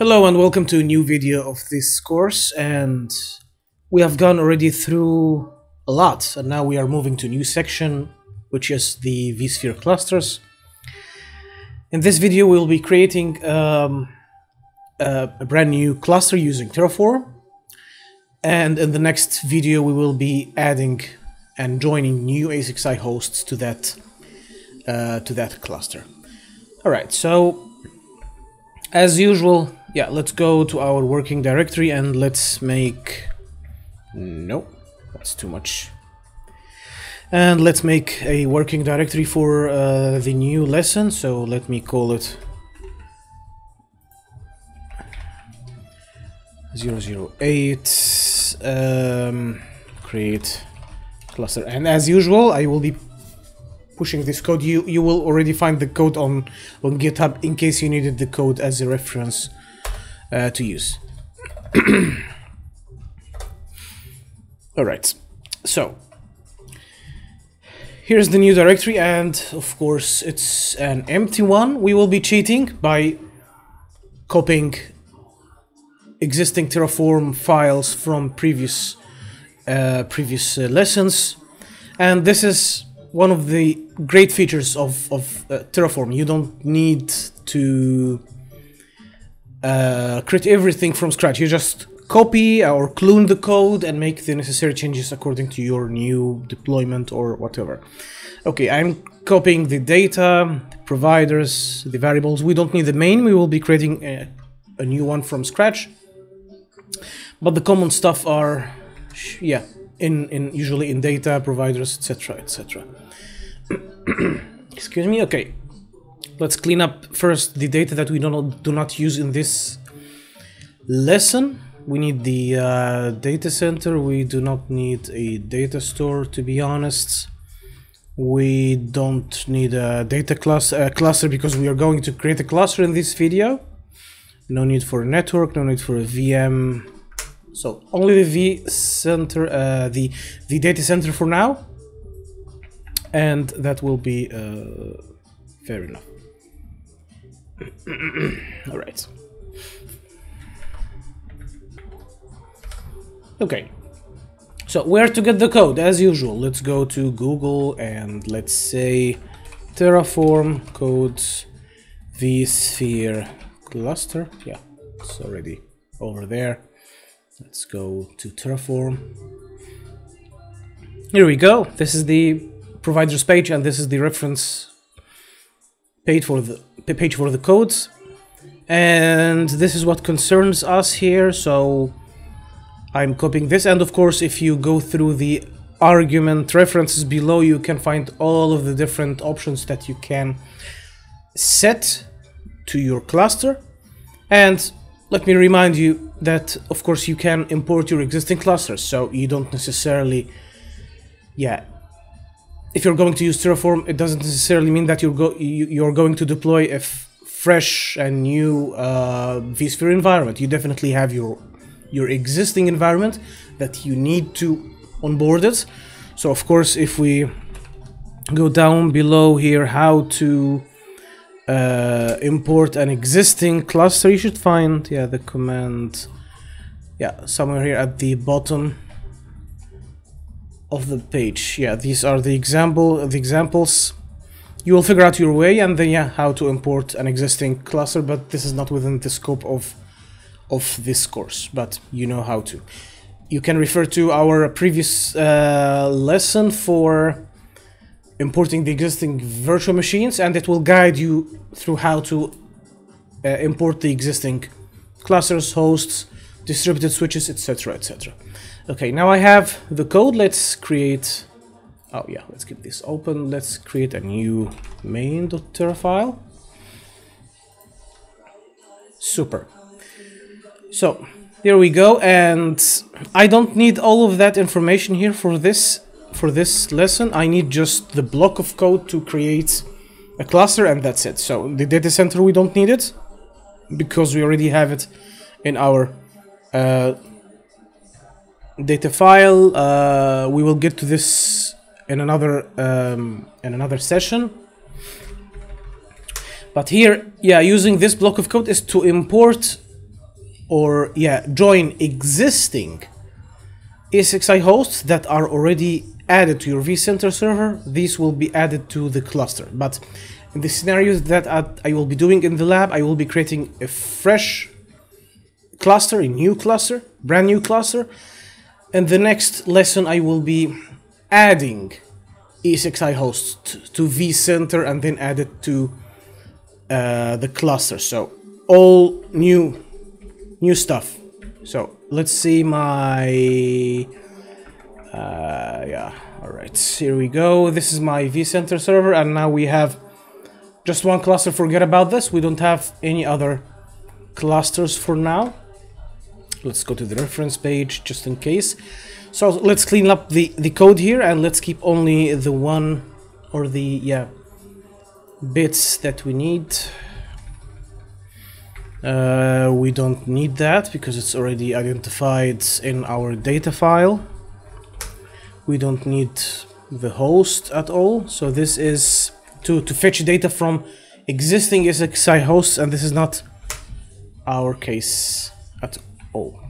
Hello and welcome to a new video of this course and we have gone already through a lot and now we are moving to a new section which is the vSphere clusters. In this video we'll be creating um, a, brand new cluster using Terraform and in the next video we will be adding and joining new ESXi hosts to that uh, to that cluster. Alright, so as usual, yeah, let's go to our working directory and let's make... No, that's too much. And let's make a working directory for uh, the new lesson, so let me call it 008 um, create cluster. And as usual I will be pushing this code, you, you will already find the code on, on GitHub in case you needed the code as a reference uh, to use. Alright, so here's the new directory and of course it's an empty one. We will be cheating by copying existing Terraform files from previous uh, previous uh, lessons and this is one of the great features of, of uh, Terraform. You don't need to uh, create everything from scratch. You just copy or clone the code and make the necessary changes according to your new deployment or whatever. Okay, I'm copying the data, the providers, the variables. We don't need the main. We will be creating a, a new one from scratch. But the common stuff are, yeah, in, in usually in data, providers, etc., etc. Excuse me. Okay, let's clean up first the data that we do not do not use in this lesson. We need the uh, data center. We do not need a data store, to be honest. We don't need a data class, uh, cluster because we are going to create a cluster in this video. No need for a network, no need for a VM. So only the vCenter, uh, the the data center for now and that will be uh, fair enough. All right. Okay. So where to get the code? As usual, let's go to Google and let's say Terraform codes vSphere cluster. Yeah, it's already over there. Let's go to Terraform. Here we go. This is the providers page and this is the reference page for the page for the codes. And this is what concerns us here so I'm copying this. And of course if you go through the argument references below you can find all of the different options that you can set to your cluster. And let me remind you that of course you can import your existing clusters so you don't necessarily yeah if you're going to use Terraform, it doesn't necessarily mean that you're go you're going to deploy a fresh and new uh, vSphere environment. You definitely have your your existing environment that you need to onboard it. So of course, if we go down below here, how to uh, import an existing cluster, you should find yeah the command yeah somewhere here at the bottom of the page. Yeah, these are the example the examples. You will figure out your way and then yeah, how to import an existing cluster, but this is not within the scope of of this course, but you know how to. You can refer to our previous uh, lesson for importing the existing virtual machines and it will guide you through how to uh, import the existing clusters, hosts, distributed switches, etc, etc. Okay, now I have the code. Let's create... Oh yeah, let's keep this open. Let's create a new main.terra file. Super. So, here we go, and I don't need all of that information here for this for this lesson. I need just the block of code to create a cluster, and that's it. So, the data center, we don't need it, because we already have it in our uh, data file. Uh, we will get to this in another um, in another session. But here, yeah, using this block of code is to import or yeah, join existing ESXi hosts that are already added to your vCenter server, these will be added to the cluster. But in the scenarios that I will be doing in the lab, I will be creating a fresh cluster, a new cluster, brand new cluster. And the next lesson I will be adding ESXi host to vCenter and then add it to uh, the cluster. So all new, new stuff. So let's see my, uh, yeah, all right, here we go. This is my vCenter server and now we have just one cluster. Forget about this. We don't have any other clusters for now. Let's go to the reference page just in case. So let's clean up the, the code here and let's keep only the one or the, yeah, bits that we need. Uh, we don't need that because it's already identified in our data file. We don't need the host at all. So this is to, to fetch data from existing ESXi hosts and this is not our case all.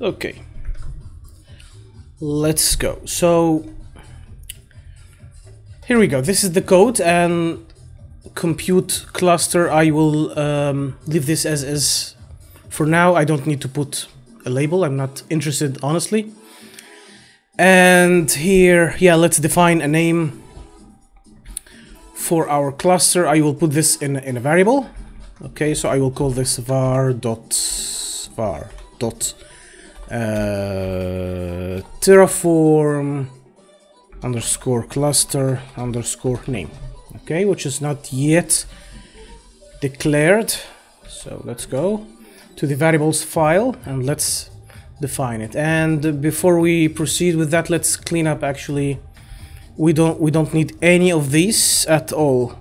Okay. Let's go. So here we go. This is the code and compute cluster. I will um, leave this as is for now. I don't need to put a label. I'm not interested, honestly. And here, yeah, let's define a name for our cluster. I will put this in, in a variable. Okay, so I will call this var dot var dot uh, terraform underscore cluster underscore name. Okay which is not yet declared. So let's go to the variables file and let's define it. And before we proceed with that let's clean up. Actually we don't we don't need any of these at all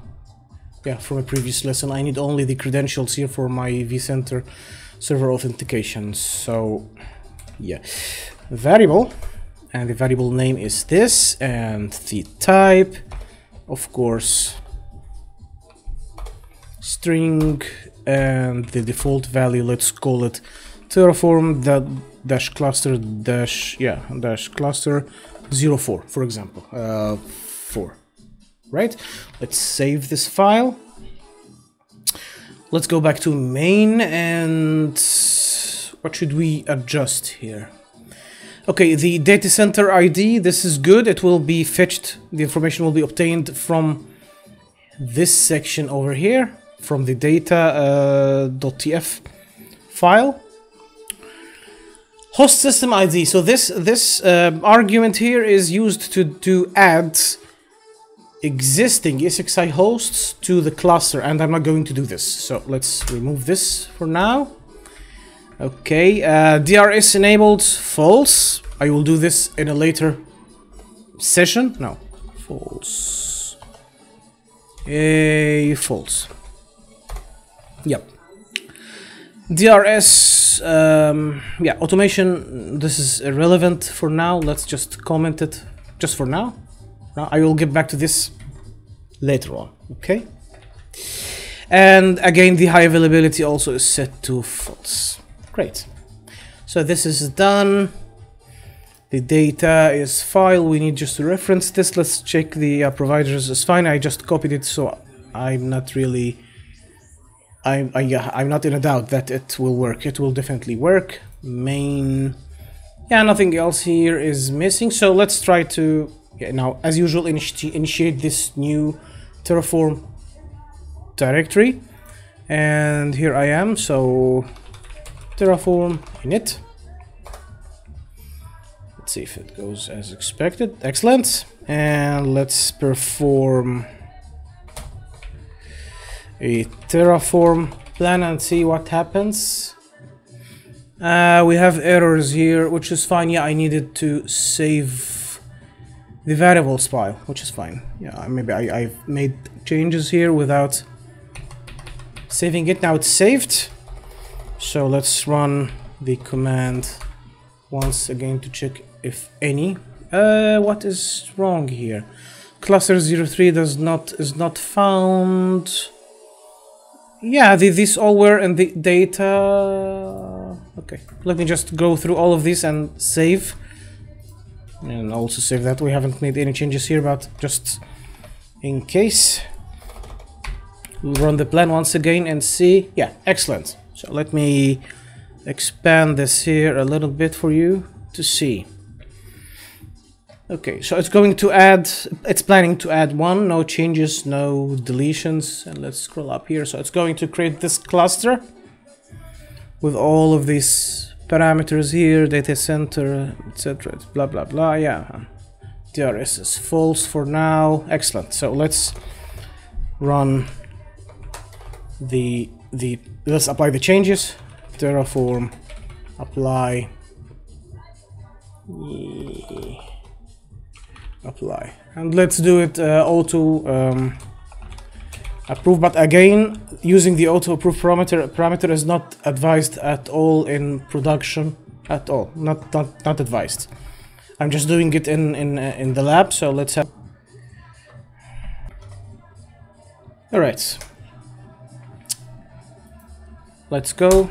yeah from a previous lesson. I need only the credentials here for my vCenter server authentication. So yeah. Variable and the variable name is this and the type of course string and the default value let's call it terraform that dash cluster dash yeah dash cluster 04 for example. Uh, 4 right let's save this file let's go back to main and what should we adjust here Okay, the data center ID, this is good. It will be fetched, the information will be obtained from this section over here, from the data.tf uh, file. Host system ID. So this this uh, argument here is used to, to add existing ESXi hosts to the cluster, and I'm not going to do this. So let's remove this for now. Okay, uh, DRS enabled, false. I will do this in a later session. No, false. A false. Yep. DRS, um, yeah, automation, this is irrelevant for now. Let's just comment it just for now. Now I will get back to this later on, okay? And again, the high availability also is set to false. Great. So this is done. The data is file. We need just to reference this. Let's check the uh, providers is fine. I just copied it, so I'm not really... I'm, I, I'm not in a doubt that it will work. It will definitely work. Main... Yeah, nothing else here is missing. So let's try to... Yeah, now, as usual, initi initiate this new Terraform directory. And here I am, so Terraform init. Let's see if it goes as expected. Excellent. And let's perform a Terraform plan and see what happens. Uh, we have errors here, which is fine. Yeah, I needed to save the variables file, which is fine. Yeah, maybe I, I've made changes here without saving it. Now it's saved. So let's run the command once again to check if any. Uh, what is wrong here? Cluster 03 does not is not found. yeah, the, these all were in the data. Okay, let me just go through all of this and save. And also save that we haven't made any changes here, but just in case. We'll run the plan once again and see. Yeah, excellent. So let me expand this here a little bit for you to see. Okay, so it's going to add, it's planning to add one, no changes, no deletions. And let's scroll up here. So it's going to create this cluster with all of these parameters here, data center, etc. Blah, blah, blah. Yeah, DRS is false for now. Excellent. So let's run the, the, let's apply the changes. Terraform, apply. Apply and let's do it uh, auto um, approve but again using the auto approve parameter parameter is not advised at all in production at all. Not not, not advised. I'm just doing it in in uh, in the lab so let's have all right. Let's go.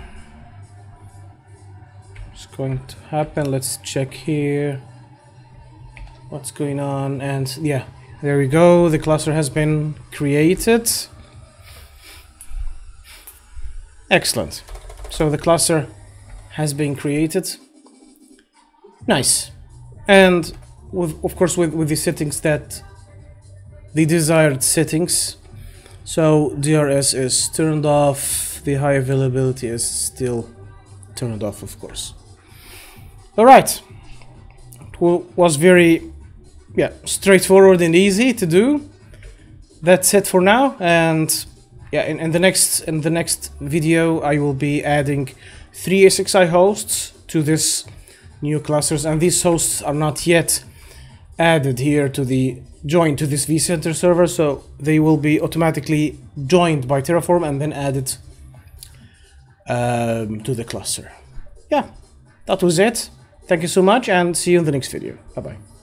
It's going to happen? Let's check here. What's going on? And yeah there we go. The cluster has been created. Excellent. So the cluster has been created. Nice. And with of course with, with the settings that the desired settings. So DRS is turned off. The high availability is still turned off of course. All right. It was very yeah, straightforward and easy to do. That's it for now, and yeah, in, in the next in the next video, I will be adding three ESXi hosts to this new clusters, and these hosts are not yet added here to the joined to this vCenter server, so they will be automatically joined by Terraform and then added um, to the cluster. Yeah, that was it. Thank you so much and see you in the next video. Bye bye.